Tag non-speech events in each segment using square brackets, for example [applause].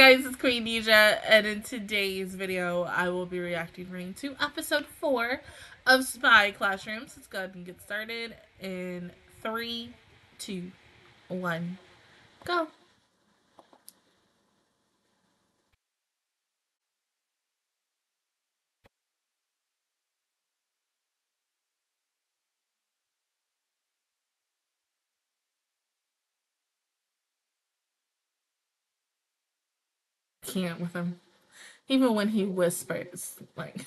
guys, it's Queendija, and in today's video, I will be reacting to episode 4 of Spy Classrooms. Let's go ahead and get started in three, two, one, go. Can't with him. Even when he whispers, like.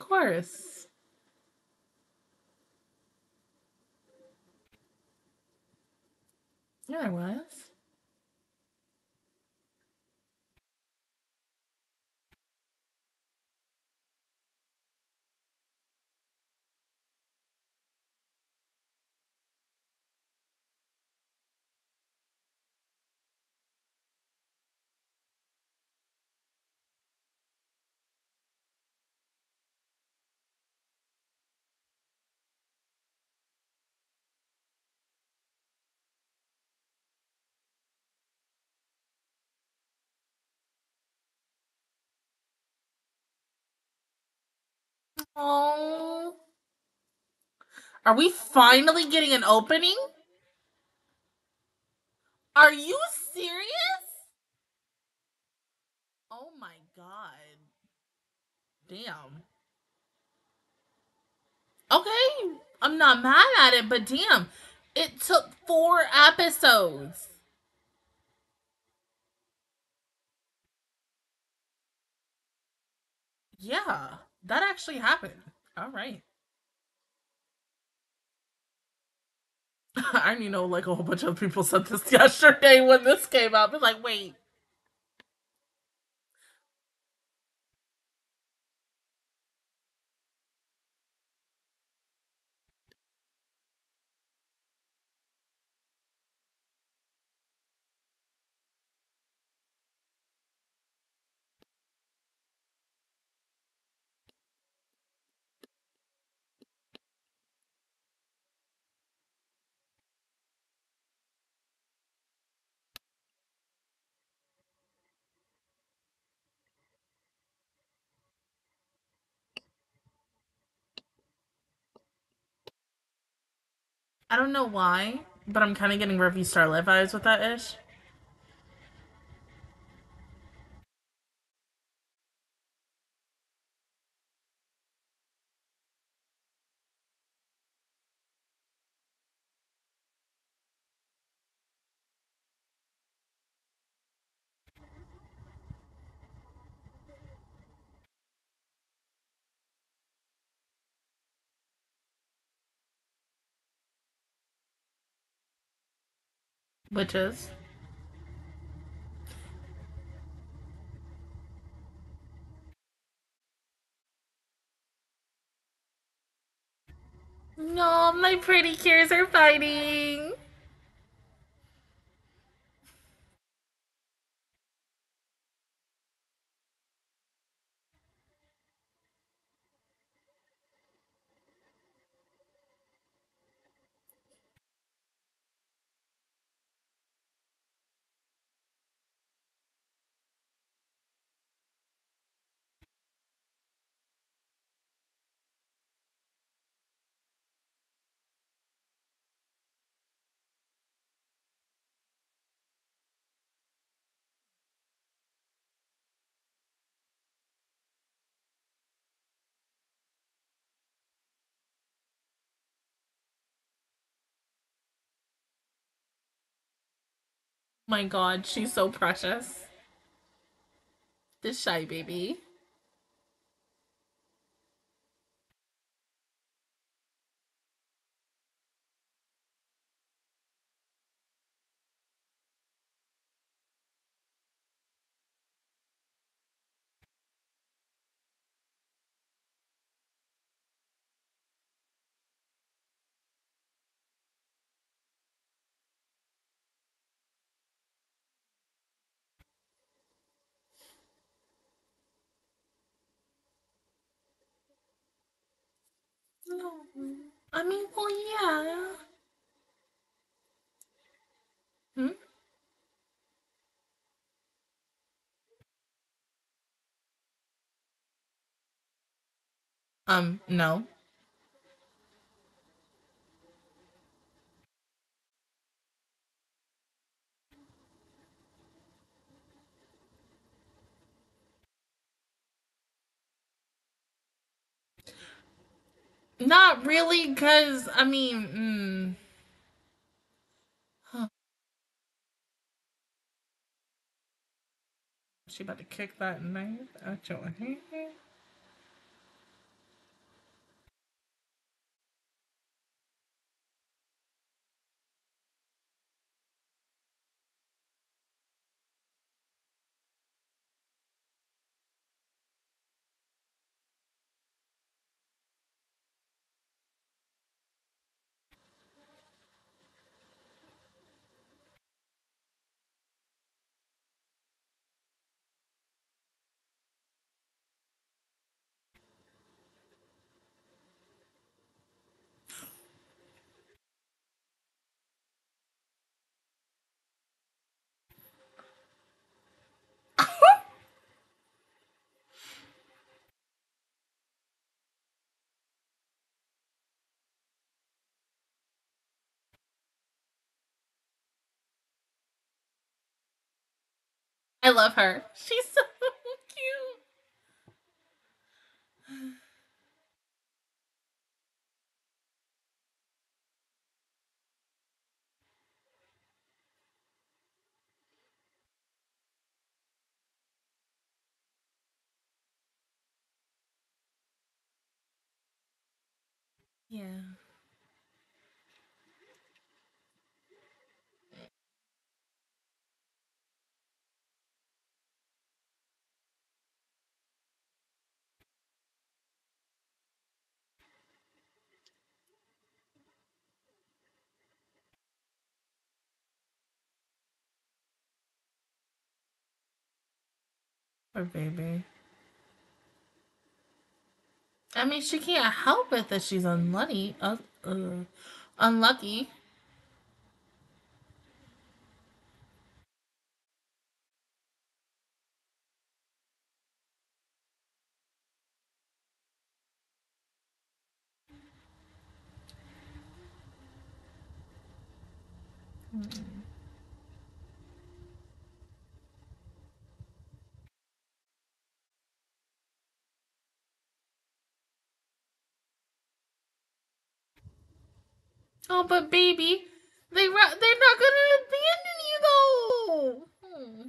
Of course. Yeah, I was. Oh. Are we finally getting an opening? Are you serious? Oh my god. Damn. Okay, I'm not mad at it, but damn, it took four episodes. Yeah. That actually happened. All right. [laughs] I you know like a whole bunch of people said this [laughs] yesterday when this came out. It's like, wait. I don't know why, but I'm kind of getting Revue Starlight vibes with that ish. Which is? No, my pretty cures are fighting. Oh my god, she's so precious. This shy baby. No. I mean, well, yeah. Hmm? Um, no. Not really, because, I mean, mm, huh. She about to kick that knife out your hand. I love her. She's so [laughs] cute. Yeah. Poor baby. I mean, she can't help it that she's unlucky. Uh, uh, unlucky. Hmm. Oh, but baby, they they're not gonna abandon you though. Hmm.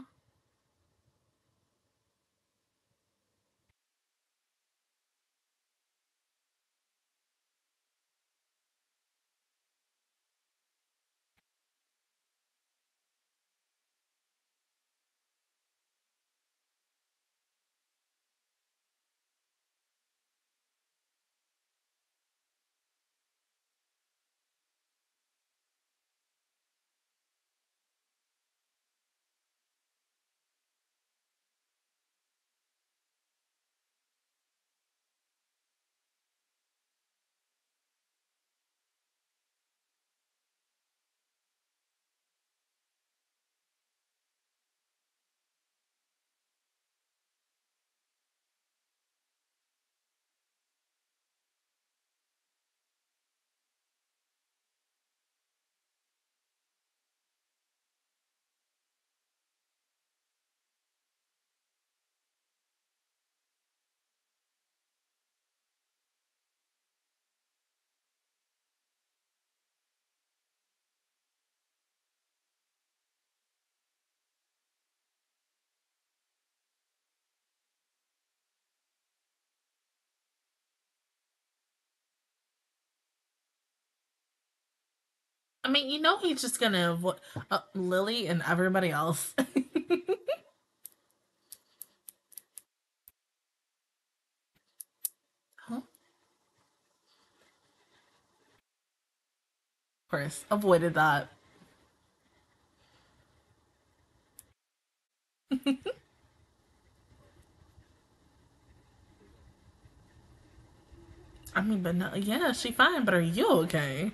I mean, you know, he's just gonna avoid uh, Lily and everybody else. [laughs] huh? of course, avoided that. [laughs] I mean, but no, yeah, she fine. But are you okay?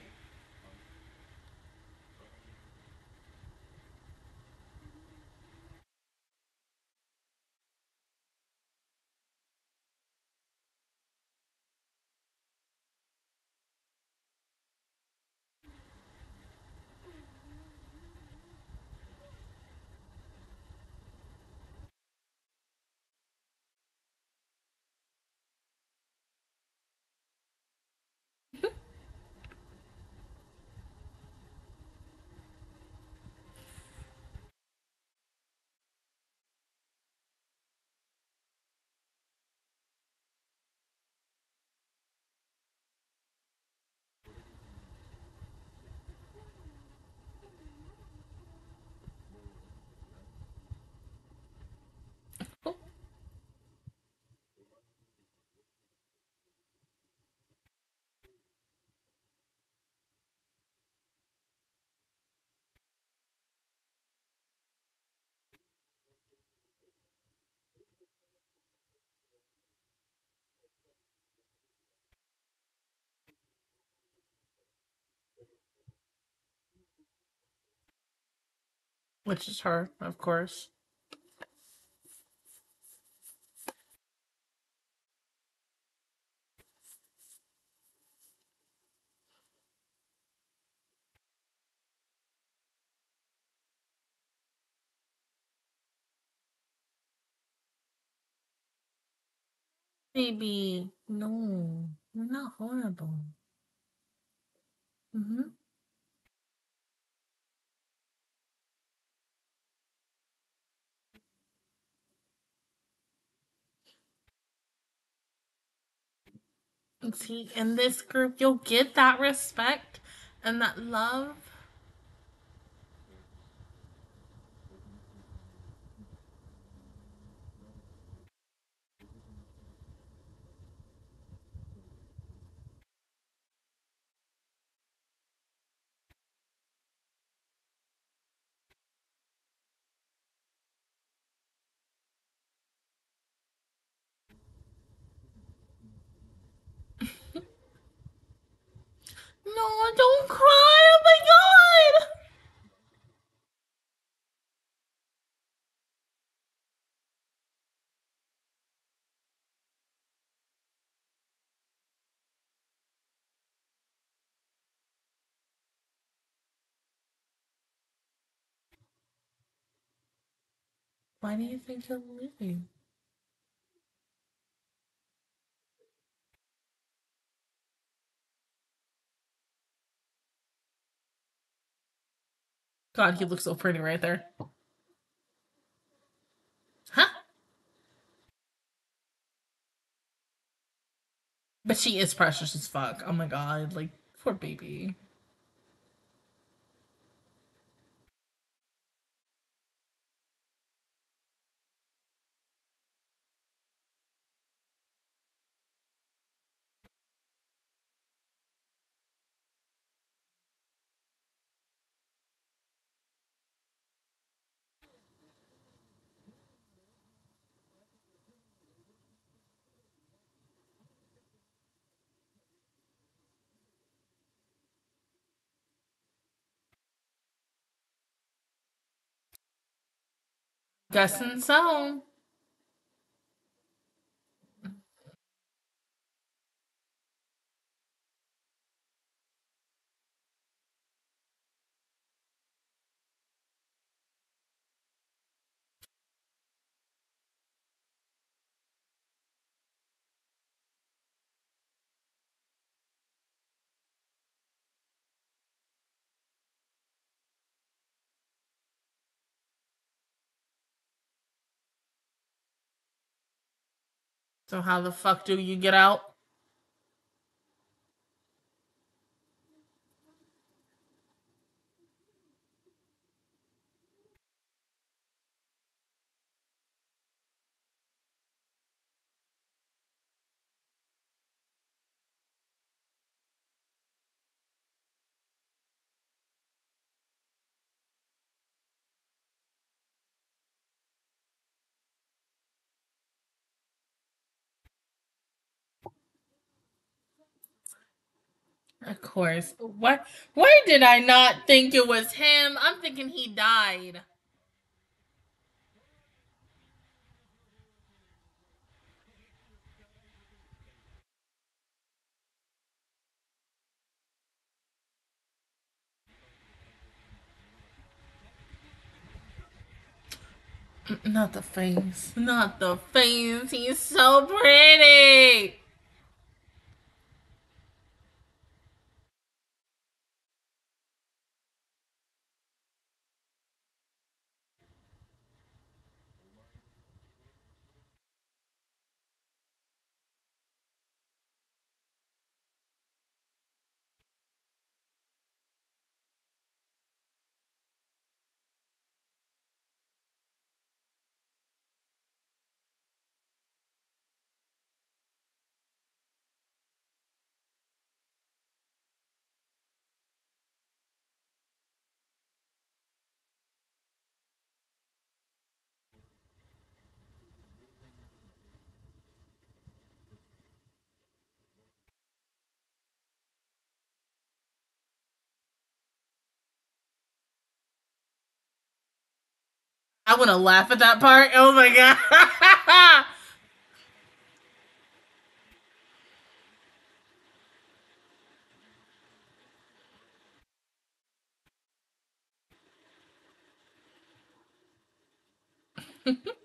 Which is her, of course. Baby, no, you're not horrible. Mm-hmm. In this group, you'll get that respect and that love. No, don't cry. Oh my god. Why do you think you're leaving? God, he looks so pretty right there. Huh? But she is precious as fuck. Oh my god, like, poor baby. Guessing So how the fuck do you get out? Of course. What? Why did I not think it was him? I'm thinking he died. Not the face. Not the face. He's so pretty. I want to laugh at that part. Oh my god. [laughs]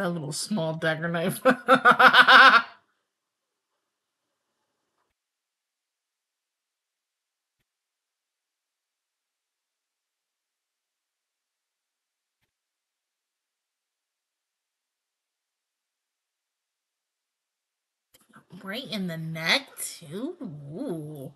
that little small dagger knife. [laughs] right in the neck, too. Ooh.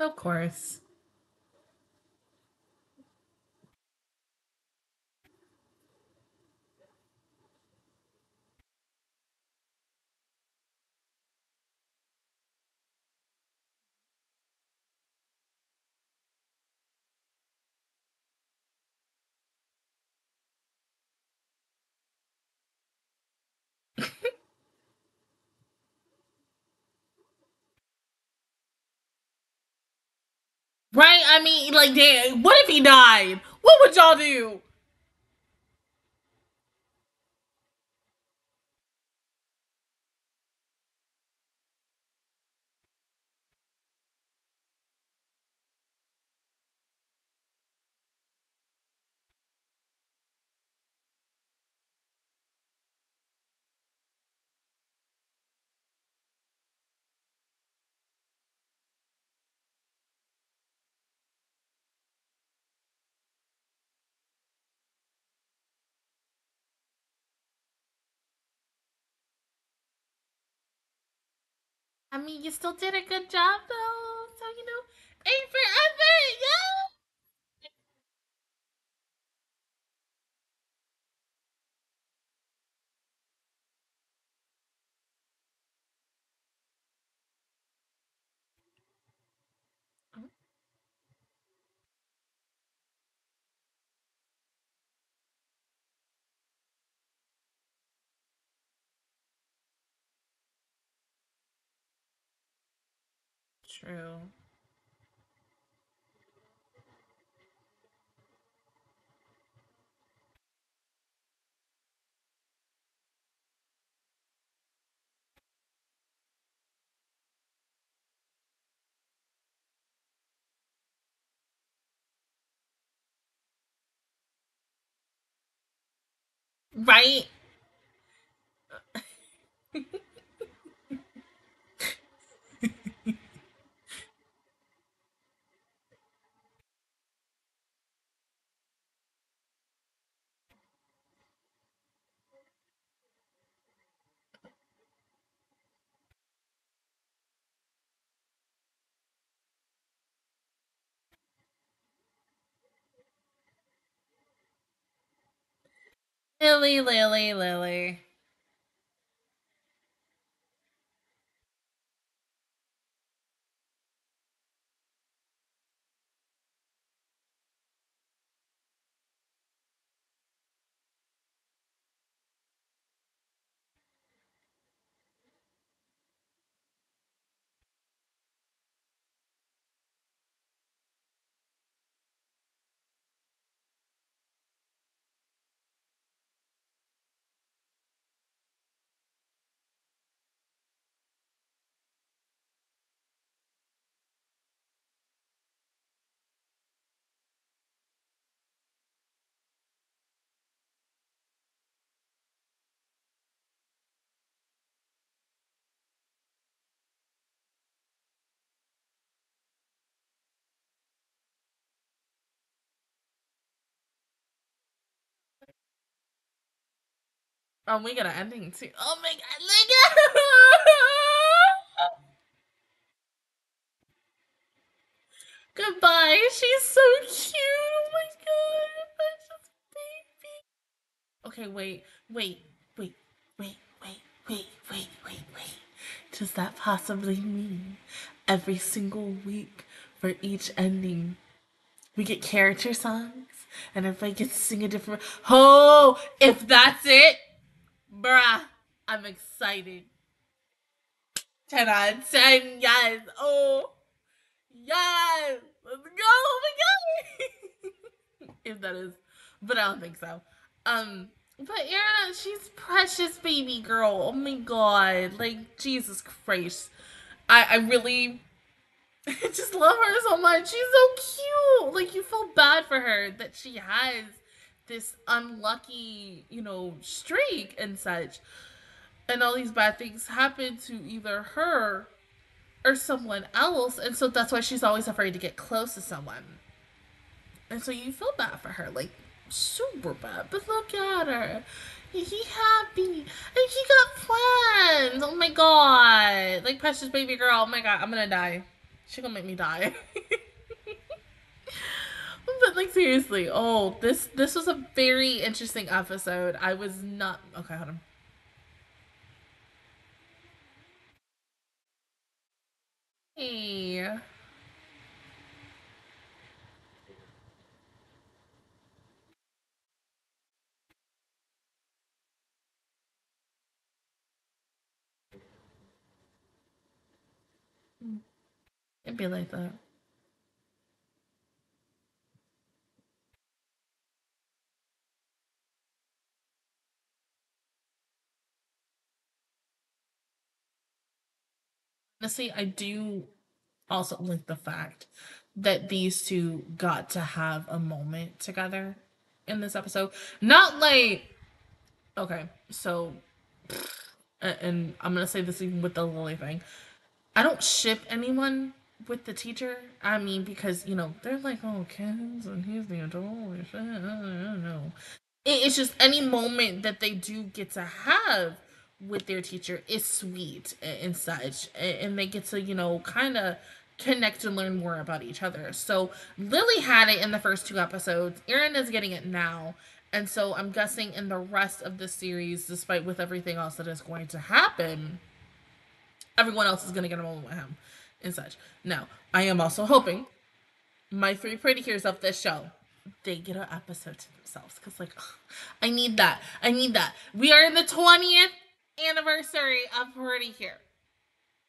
Of course. Right? I mean, like, damn, what if he died? What would y'all do? I mean, you still did a good job, though. So, you know, ain't forever, yo! True. Right? Lily, Lily, Lily. Oh, we got an ending too. Oh my god, look [laughs] Goodbye. She's so cute. Oh my god. Baby. Okay, wait, wait, wait, wait, wait, wait, wait, wait, wait. Does that possibly mean every single week for each ending we get character songs and everybody gets to sing a different Oh, if that's it, Bruh, I'm excited. 10 out of 10, yes. Oh, yes. Let's go. Oh my god. [laughs] if that is, but I don't think so. Um, but Erina, she's precious baby girl. Oh my god. Like, Jesus Christ. I, I really [laughs] just love her so much. She's so cute. Like, you feel bad for her that she has this unlucky, you know, streak and such. And all these bad things happen to either her or someone else. And so that's why she's always afraid to get close to someone. And so you feel bad for her, like super bad. But look at her. He happy. And she got friends. Oh my god. Like precious baby girl. Oh my god, I'm gonna die. She gonna make me die. [laughs] but like seriously, oh, this this was a very interesting episode. I was not okay. Hold on. Hey. It'd be like that. Honestly, I do also like the fact that these two got to have a moment together in this episode. Not like, okay, so, and I'm gonna say this even with the Lily thing. I don't ship anyone with the teacher. I mean, because you know they're like, oh, kids, and he's the adult. I don't know. It's just any moment that they do get to have with their teacher is sweet and such and they get to you know kind of connect and learn more about each other. So lily had it in the first two episodes. Erin is getting it now. And so i'm guessing in the rest of the series despite with everything else that is going to happen everyone else is going to get a moment with him and such. Now i am also hoping my three pretty cures of this show they get an episode to themselves. Because like [sighs] i need that. I need that. We are in the 20th anniversary of Pretty Cure.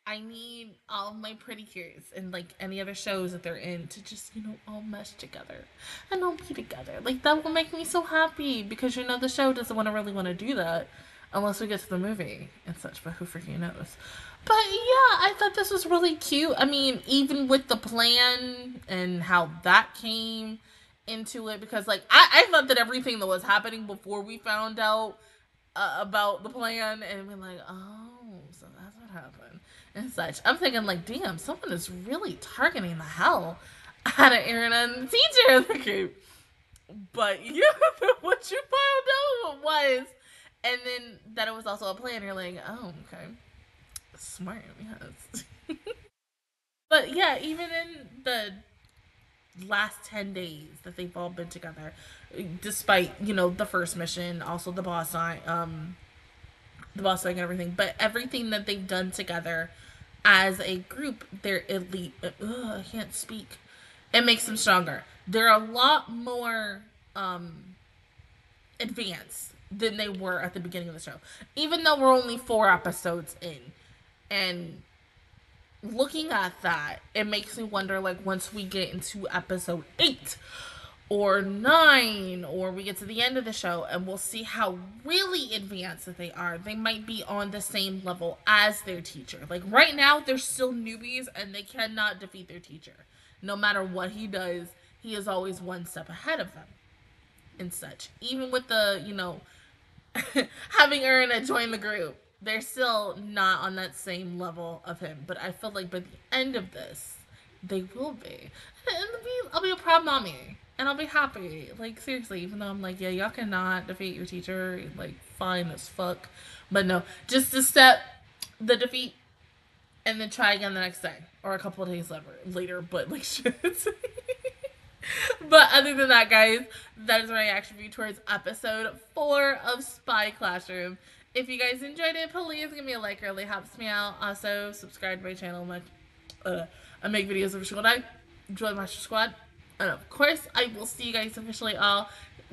I need all of my Pretty Cures and like any other shows that they're in to just, you know, all mesh together and all be together. Like that will make me so happy because you know the show doesn't want to really want to do that unless we get to the movie and such, but who freaking knows. But yeah, I thought this was really cute. I mean, even with the plan and how that came into it because like I, I thought that everything that was happening before we found out uh, about the plan and we're like, oh, so that's what happened and such. I'm thinking like, damn, someone is really targeting the hell out of Aaron and the teacher group. But [laughs] yeah, what you found out was, and then that it was also a plan. You're like, oh, okay, smart, yes. [laughs] but yeah, even in the last 10 days that they've all been together despite you know the first mission also the boss sign um the boss fight and everything but everything that they've done together as a group they're elite. Ugh, i can't speak. It makes them stronger. They're a lot more um advanced than they were at the beginning of the show. Even though we're only four episodes in. And looking at that, it makes me wonder like once we get into episode 8 or 9 or we get to the end of the show and we'll see how really advanced that they are. They might be on the same level as their teacher. Like right now they're still newbies and they cannot defeat their teacher. No matter what he does, he is always one step ahead of them and such. Even with the, you know, [laughs] having Erina join the group they're still not on that same level of him. But I feel like by the end of this, they will be. And be, I'll be a proud mommy. And I'll be happy. Like, seriously, even though I'm like, yeah, y'all cannot defeat your teacher. Like, fine as fuck. But no, just step the defeat and then try again the next day. Or a couple days later. later but, like, [laughs] shit. but other than that, guys, that is my reaction view towards episode four of Spy Classroom. If you guys enjoyed it, please give me a like. Really helps me out. Also, subscribe to my channel. My, uh, I make videos every single day. Join Master Squad. And of course, I will see you guys officially all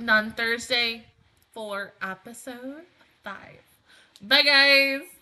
on Thursday for episode 5. Bye, guys!